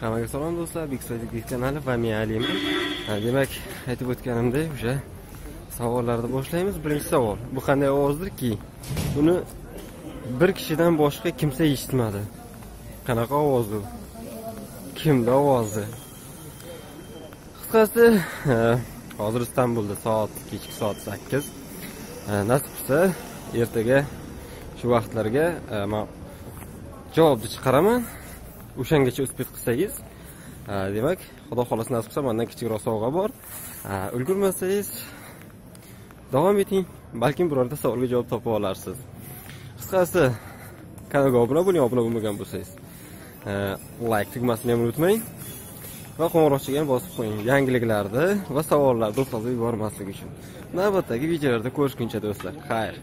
hammaga salom do'stlar big kanali va men aliman demak aytib o'tganimdek o'sha savollarni boshlaymiz. Birinchi savol. Bu qanday ovozdirki uni bir kishidan boshqa kimsa eshitmadi. Qanaqa ovoz u kimni ovozi qisqasi hozir istanbulda soat kechki soat sakkiz. Nasib qilsa ertaga shu vaqtlarga man javobni chiqaraman. O'shangacha uspet qilsangiz demak xudo xohlasa nasib qilsa mandan kichikroq sovg'a bor. Ulgurmasangiz davom eting balkim birorta savolga javob topib olarsiz. Qisqasi kanalga obuna bo'ling obuna bo'lmagan bo'lsangiz. Layk tugmasini ham unutmang va qo'ng'iroqchaga ham bosib qo'ying yangiliklarni va savollarni to'xtatib yubormaslik uchun. Navbatdagi videolarda ko'rishguncha do'stlar xayr.